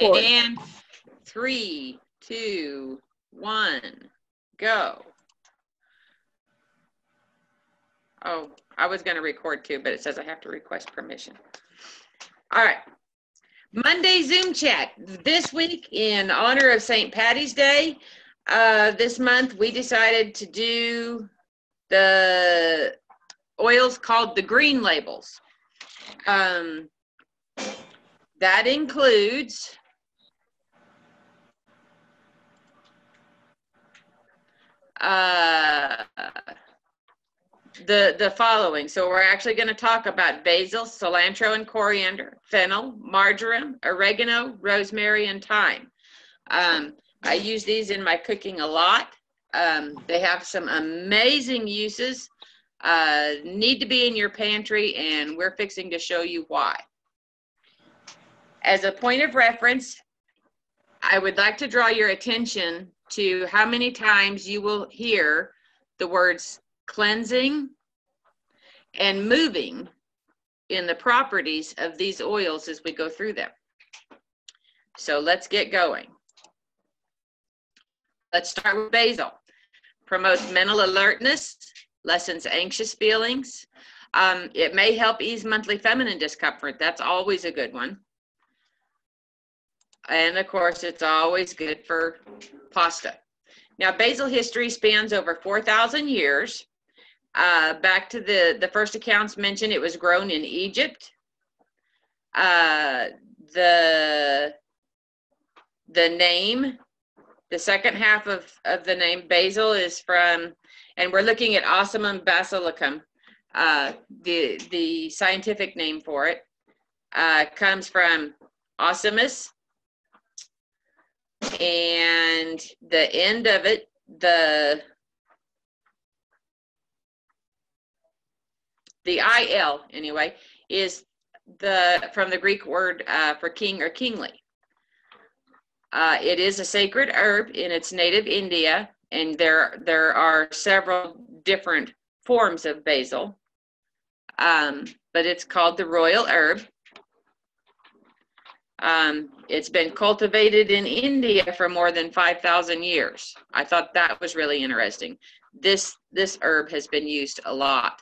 And three, two, one, go. Oh, I was going to record too, but it says I have to request permission. All right. Monday Zoom chat. This week, in honor of St. Patty's Day, uh, this month we decided to do the oils called the green labels. Um, that includes uh, the the following. So we're actually going to talk about basil, cilantro, and coriander, fennel, marjoram, oregano, rosemary, and thyme. Um, I use these in my cooking a lot. Um, they have some amazing uses. Uh, need to be in your pantry, and we're fixing to show you why. As a point of reference, I would like to draw your attention to how many times you will hear the words cleansing and moving in the properties of these oils as we go through them. So let's get going. Let's start with basil. Promotes mental alertness, lessens anxious feelings. Um, it may help ease monthly feminine discomfort. That's always a good one. And of course, it's always good for pasta. Now, basil history spans over 4,000 years. Uh, back to the, the first accounts mentioned, it was grown in Egypt. Uh, the, the name, the second half of, of the name basil is from, and we're looking at Ocimum basilicum, uh, the, the scientific name for it, uh, comes from Ocimus, and the end of it, the the il anyway is the from the Greek word uh, for king or kingly. Uh, it is a sacred herb in its native India, and there there are several different forms of basil, um, but it's called the royal herb. Um, it's been cultivated in India for more than 5,000 years. I thought that was really interesting. This, this herb has been used a lot.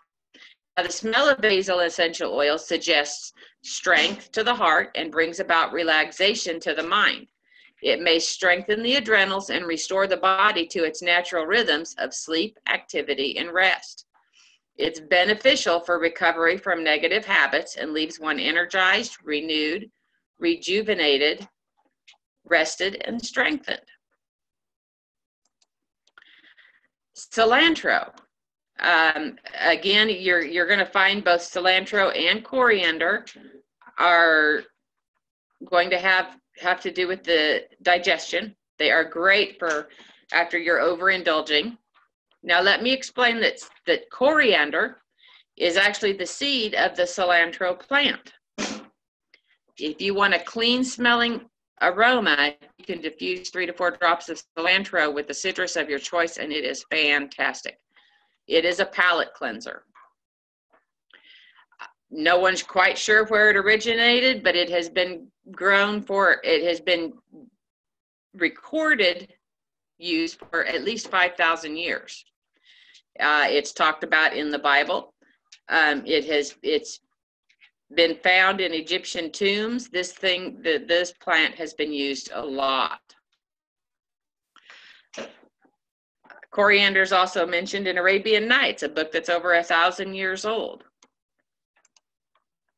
Now, the smell of basil essential oil suggests strength to the heart and brings about relaxation to the mind. It may strengthen the adrenals and restore the body to its natural rhythms of sleep, activity, and rest. It's beneficial for recovery from negative habits and leaves one energized, renewed, rejuvenated, rested, and strengthened. Cilantro. Um, again, you're, you're going to find both cilantro and coriander are going to have, have to do with the digestion. They are great for after you're overindulging. Now, let me explain that, that coriander is actually the seed of the cilantro plant. If you want a clean smelling aroma, you can diffuse three to four drops of cilantro with the citrus of your choice, and it is fantastic. It is a palate cleanser. No one's quite sure where it originated, but it has been grown for, it has been recorded used for at least 5,000 years. Uh, it's talked about in the Bible. Um, it has, it's been found in Egyptian tombs. This thing, the, this plant has been used a lot. Coriander is also mentioned in Arabian Nights, a book that's over a thousand years old.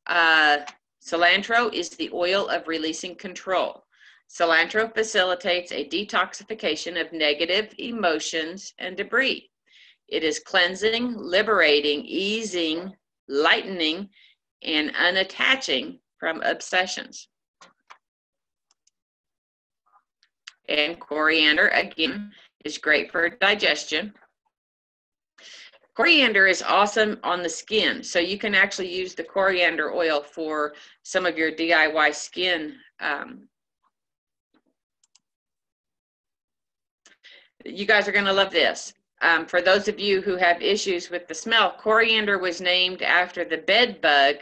Uh, cilantro is the oil of releasing control. Cilantro facilitates a detoxification of negative emotions and debris. It is cleansing, liberating, easing, lightening, and unattaching from obsessions. And coriander, again, is great for digestion. Coriander is awesome on the skin. So you can actually use the coriander oil for some of your DIY skin. Um, you guys are going to love this. Um, for those of you who have issues with the smell, coriander was named after the bed bug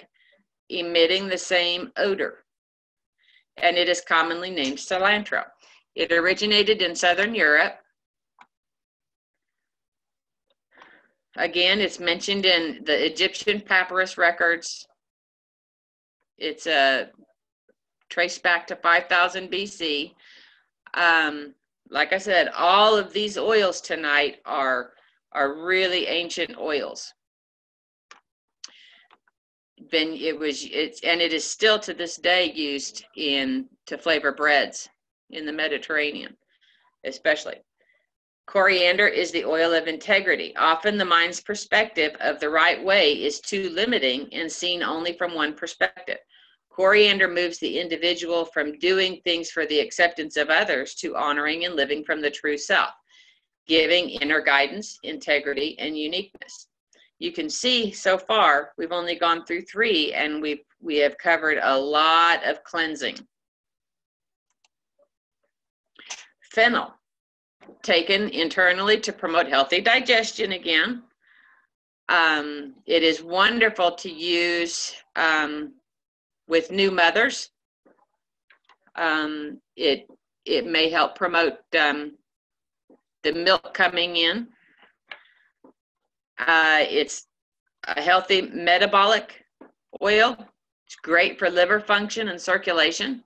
emitting the same odor. and it is commonly named cilantro. It originated in Southern Europe. Again, it's mentioned in the Egyptian papyrus records. It's a uh, traced back to 5000 BC. Um, like I said, all of these oils tonight are are really ancient oils. Been it was it's and it is still to this day used in to flavor breads in the Mediterranean, especially. Coriander is the oil of integrity. Often the mind's perspective of the right way is too limiting and seen only from one perspective. Coriander moves the individual from doing things for the acceptance of others to honoring and living from the true self, giving inner guidance, integrity, and uniqueness. You can see so far we've only gone through three and we've we have covered a lot of cleansing. Fennel, taken internally to promote healthy digestion again. Um, it is wonderful to use um, with new mothers. Um, it it may help promote um, the milk coming in. Uh, it's a healthy metabolic oil. It's great for liver function and circulation.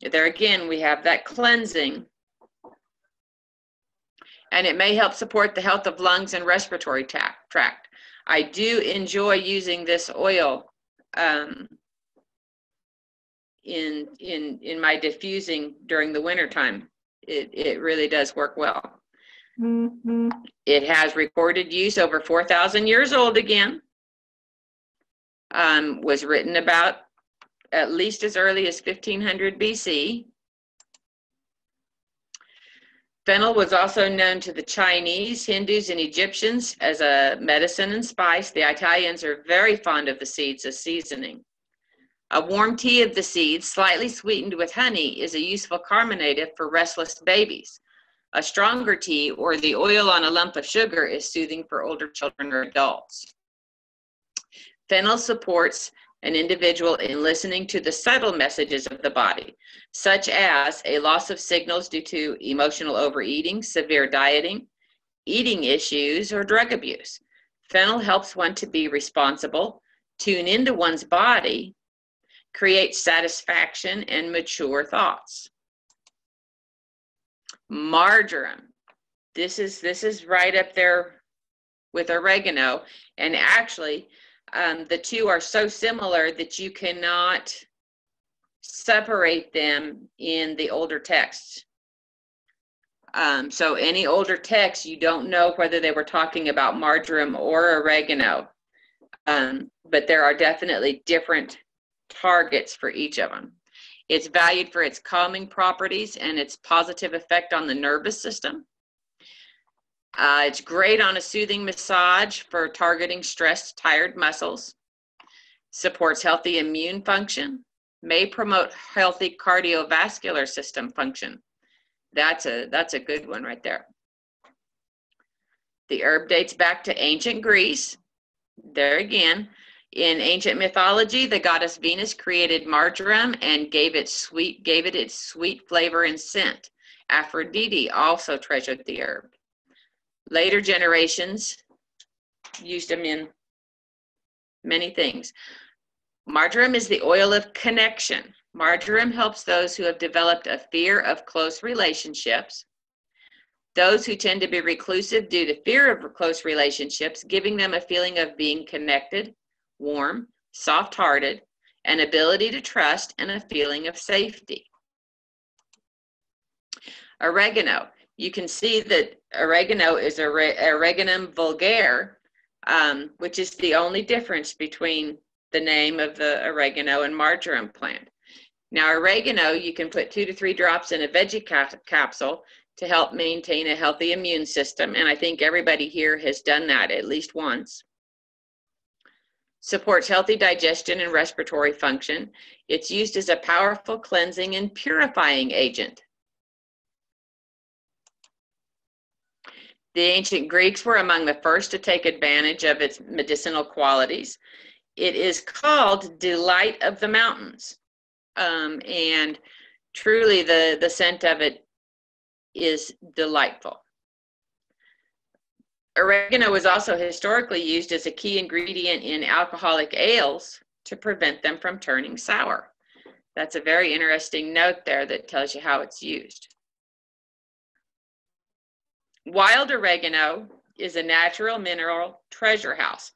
There again, we have that cleansing. And it may help support the health of lungs and respiratory tract. I do enjoy using this oil um, in in in my diffusing during the winter time. It it really does work well. Mm-hmm. It has recorded use over 4,000 years old again. Um, was written about at least as early as 1500 BC. Fennel was also known to the Chinese, Hindus, and Egyptians as a medicine and spice. The Italians are very fond of the seeds as seasoning. A warm tea of the seeds, slightly sweetened with honey, is a useful carminative for restless babies. A stronger tea or the oil on a lump of sugar is soothing for older children or adults. Fennel supports an individual in listening to the subtle messages of the body, such as a loss of signals due to emotional overeating, severe dieting, eating issues, or drug abuse. Fennel helps one to be responsible, tune into one's body, create satisfaction, and mature thoughts. Marjoram. This is this is right up there with oregano, and actually um, the two are so similar that you cannot separate them in the older texts. Um, so any older text, you don't know whether they were talking about marjoram or oregano. Um, but there are definitely different targets for each of them. It's valued for its calming properties and its positive effect on the nervous system. Uh, it's great on a soothing massage for targeting stressed, tired muscles. Supports healthy immune function. May promote healthy cardiovascular system function. That's a that's a good one right there. The herb dates back to ancient Greece. There again, in ancient mythology, the goddess Venus created marjoram and gave it sweet gave it its sweet flavor and scent. Aphrodite also treasured the herb. Later generations used them in many things. Marjoram is the oil of connection. Marjoram helps those who have developed a fear of close relationships, those who tend to be reclusive due to fear of close relationships, giving them a feeling of being connected, warm, soft hearted, an ability to trust, and a feeling of safety. Oregano you can see that oregano is Origanum vulgare, um, which is the only difference between the name of the oregano and marjoram plant. Now, oregano, you can put two to three drops in a veggie cap capsule to help maintain a healthy immune system, and I think everybody here has done that at least once. Supports healthy digestion and respiratory function. It's used as a powerful cleansing and purifying agent. The ancient Greeks were among the first to take advantage of its medicinal qualities. It is called delight of the mountains. um, and truly the, the scent of it is delightful. Oregano was also historically used as a key ingredient in alcoholic ales to prevent them from turning sour. That's a very interesting note there that tells you how it's used. Wild oregano is a natural mineral treasure house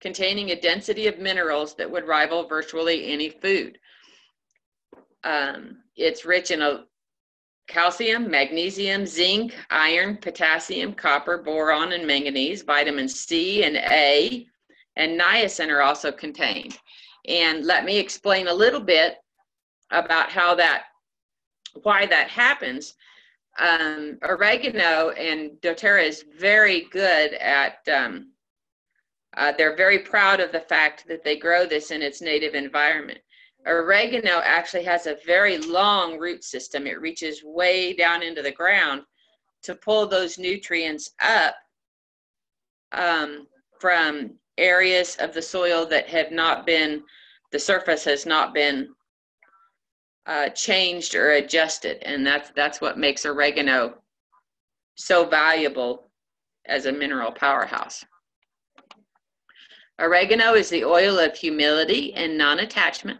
containing a density of minerals that would rival virtually any food. Um, it's rich in a calcium, magnesium, zinc, iron, potassium, copper, boron, and manganese. Vitamin C and A and niacin are also contained. And let me explain a little bit about how that, why that happens. Um, oregano and doTERRA is very good at, um, uh, they're very proud of the fact that they grow this in its native environment. Oregano actually has a very long root system. It reaches way down into the ground to pull those nutrients up um, from areas of the soil that have not been, the surface has not been uh, changed or adjusted. And that's, that's what makes oregano so valuable as a mineral powerhouse. Oregano is the oil of humility and non attachment.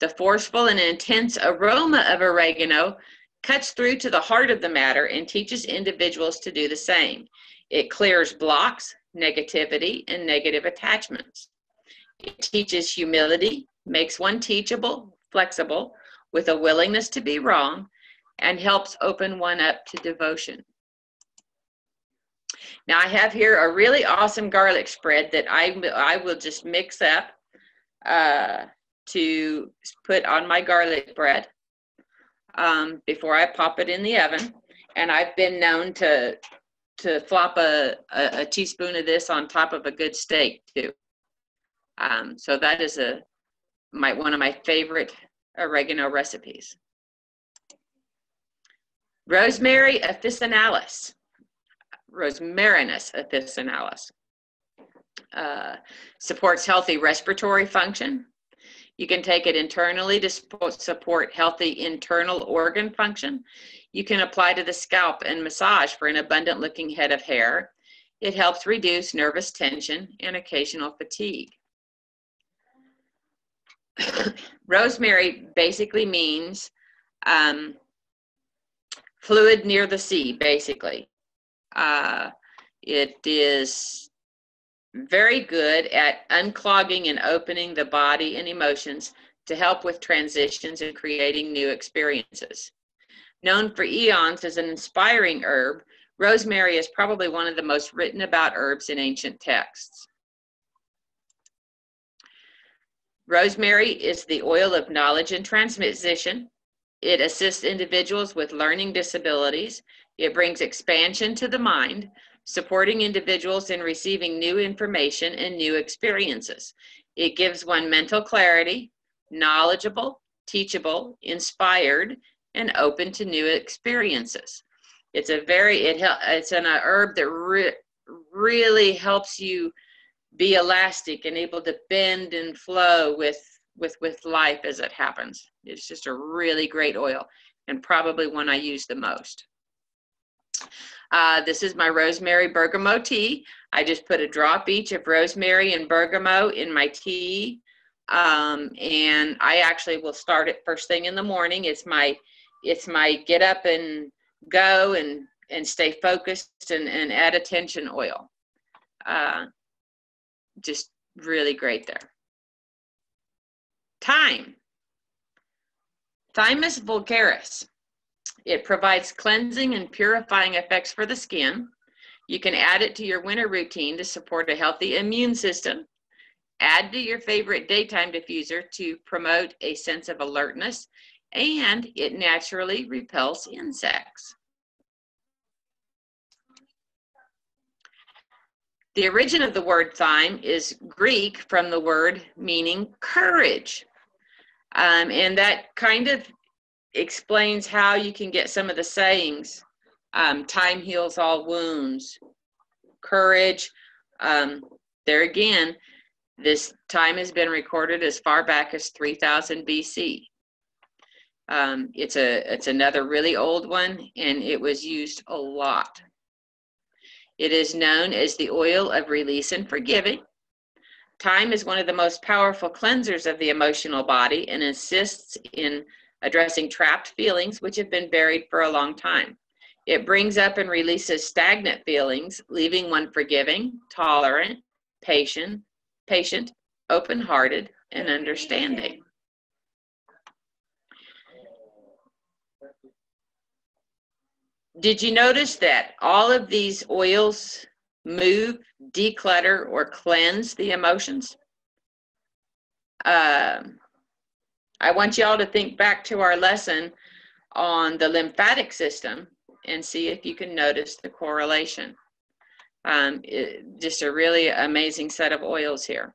The forceful and intense aroma of oregano cuts through to the heart of the matter and teaches individuals to do the same. It clears blocks, negativity, and negative attachments. It teaches humility, makes one teachable, flexible, with a willingness to be wrong, and helps open one up to devotion. Now I have here a really awesome garlic spread that I, I will just mix up. Uh, to put on my garlic bread um, before I pop it in the oven. And I've been known to to flop a, a, a teaspoon of this on top of a good steak too. Um, so that is a my one of my favorite oregano recipes. Rosemary officinalis, Rosmarinus officinalis, uh, supports healthy respiratory function, you can take it internally to support healthy internal organ function. You can apply to the scalp and massage for an abundant looking head of hair. It helps reduce nervous tension and occasional fatigue. Rosemary basically means um, fluid near the sea, basically. Uh, it is very good at unclogging and opening the body and emotions to help with transitions and creating new experiences. Known for eons as an inspiring herb, rosemary is probably one of the most written about herbs in ancient texts. Rosemary is the oil of knowledge and transmission. It assists individuals with learning disabilities. It brings expansion to the mind, supporting individuals in receiving new information and new experiences. It gives one mental clarity, knowledgeable, teachable, inspired, and open to new experiences. It's a very it it's an herb that re, really helps you be elastic and able to bend and flow with with with life as it happens. It's just a really great oil and probably one I use the most. Uh, this is my rosemary bergamot tea. I just put a drop each of rosemary and bergamot in my tea. Um, and I actually will start it first thing in the morning. It's my, it's my get up and go and, and stay focused and, and add attention oil. Uh, just really great there. Thyme. Thymus vulgaris. It provides cleansing and purifying effects for the skin. You can add it to your winter routine to support a healthy immune system. Add to your favorite daytime diffuser to promote a sense of alertness, and it naturally repels insects. The origin of the word thyme is Greek from the word meaning courage. Um, and that kind of explains how you can get some of the sayings um, time heals all wounds courage um, there again this thyme has been recorded as far back as 3000 bc Um, it's a it's another really old one, and it was used a lot. It is known as the oil of release and forgiving. Thyme is one of the most powerful cleansers of the emotional body and assists in addressing trapped feelings which have been buried for a long time. It brings up and releases stagnant feelings, leaving one forgiving, tolerant, patient, patient, open-hearted, and understanding. Did you notice that all of these oils move, declutter, or cleanse the emotions? Um, I want y'all to think back to our lesson on the lymphatic system and see if you can notice the correlation. Um, it, just a really amazing set of oils here.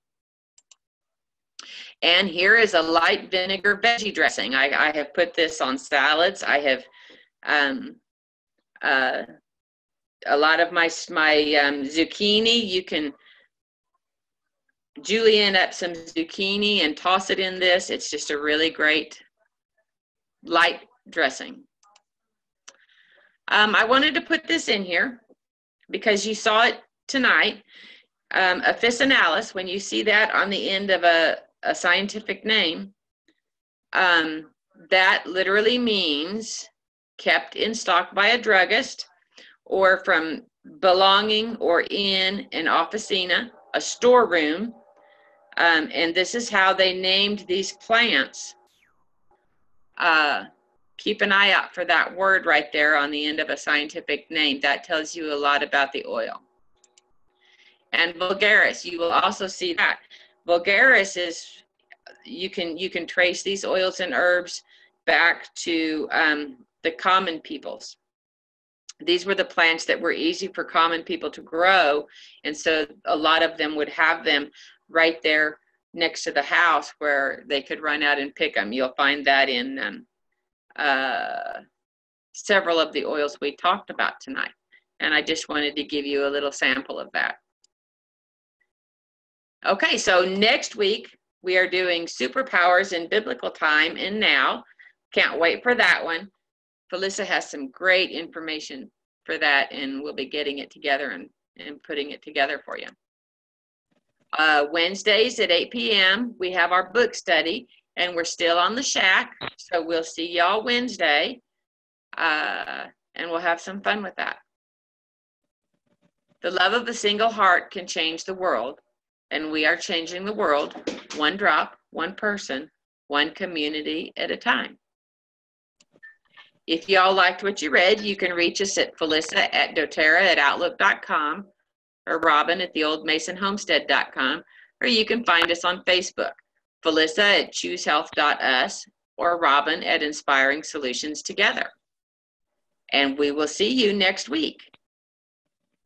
And here is a light vinegar veggie dressing. I, I have put this on salads. I have um, uh, a lot of my, my um, zucchini, you can julienne up some zucchini and toss it in this. It's just a really great light dressing. Um, I wanted to put this in here because you saw it tonight. Um, officinalis, when you see that on the end of a, a scientific name, um, that literally means kept in stock by a druggist or from belonging or in an officina, a storeroom. Um, and this is how they named these plants. Uh, keep an eye out for that word right there on the end of a scientific name. That tells you a lot about the oil. And vulgaris, you will also see that. Vulgaris is, you can, you can trace these oils and herbs back to um, the common peoples. These were the plants that were easy for common people to grow. And so a lot of them would have them right there next to the house where they could run out and pick them. You'll find that in um, uh, several of the oils we talked about tonight. And I just wanted to give you a little sample of that. Okay, so next week we are doing superpowers in biblical time and now. Can't wait for that one. Felissa has some great information for that and we'll be getting it together and, and putting it together for you. Uh, Wednesdays at 8 p.m. we have our book study and we're still on the shack. So we'll see y'all Wednesday, uh, and we'll have some fun with that. The love of a single heart can change the world, and we are changing the world one drop, one person, one community at a time. If y'all liked what you read, you can reach us at Felissa at doTERRA at outlook.com or Robin at theoldmasonhomestead.com, or you can find us on Facebook. Felissa at choosehealth.us, or Robin at Inspiring Solutions Together. And we will see you next week.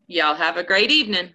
Y'all have a great evening.